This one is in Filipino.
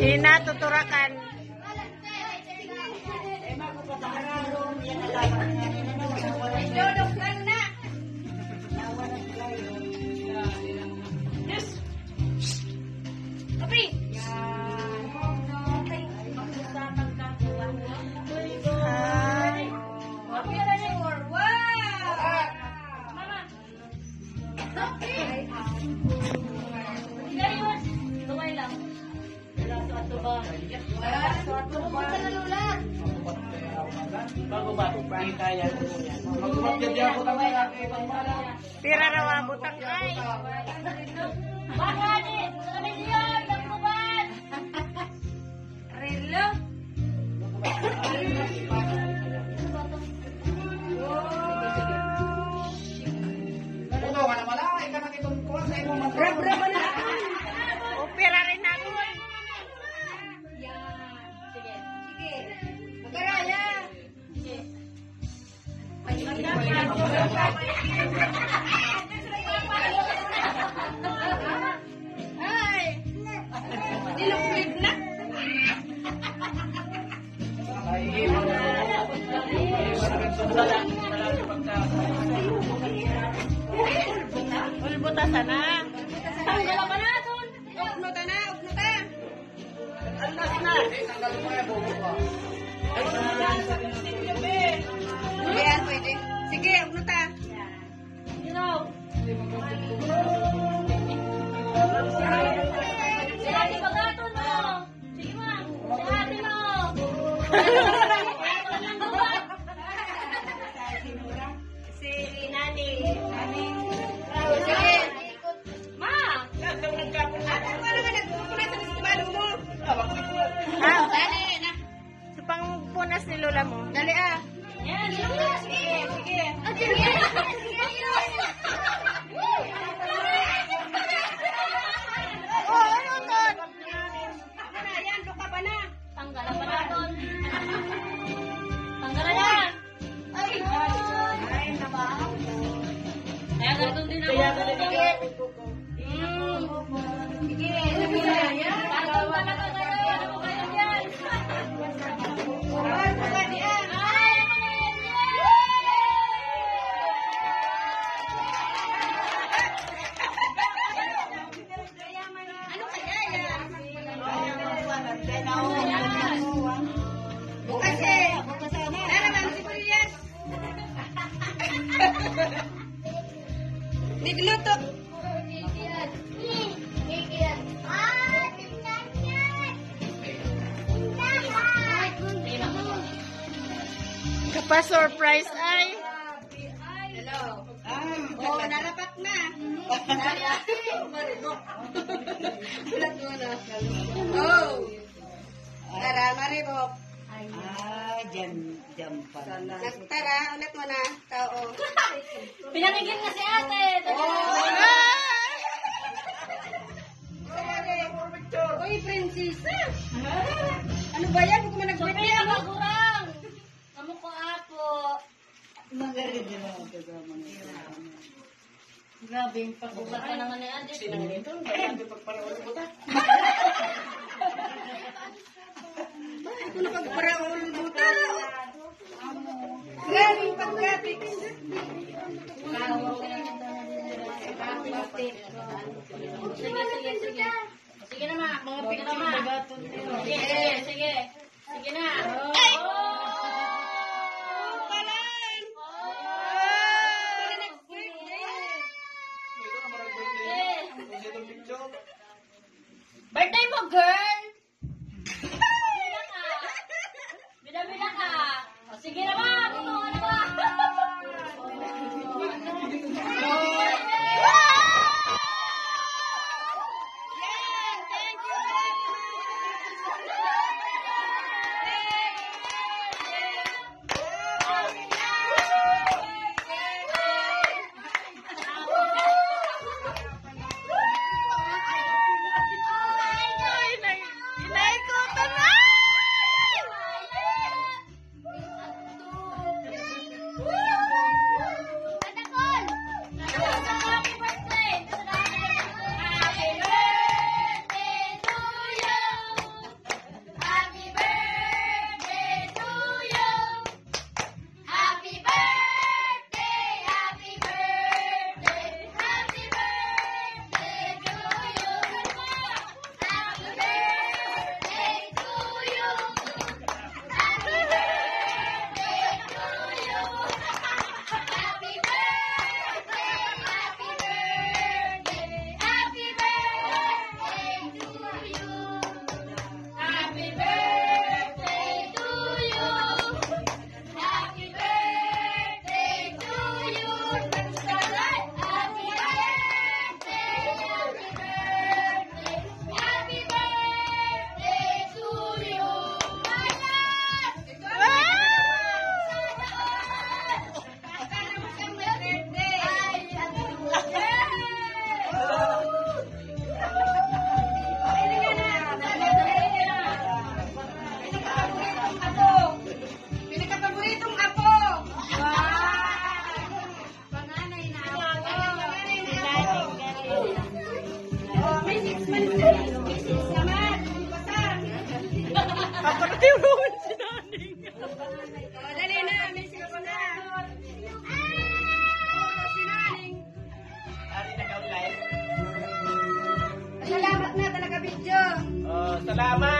Ina, tuturakan. Bago ba? Hindi kaya ko yan. Magkumat yan ako Ulbuta sana. Tanggal pa na ta na, ugno ta. Alas na. Tanggal mo yan. Bubo pa. Ay, Ayan, pwede. Sige, Kapa-surprise ay. Hello. Oh, nalapak na. Bulat mo na. Oh. Tara, maribok. Ah, dyan, dyan pa. Tara, ulit mo na. Tao. Pinanigil nga si ate. Uy, prinsesa. Ano ba yan? Huwag mo Sophia nag-birthday Grabe yung pag-ugat pa naman ni ate. Ito, grabe pagpanood mo ta. Ito na pagparaol mo ta. Grabe yung pag-grabe. Sige, sige, sige. Sige na, ma. Mga picture sige. Sige salamat.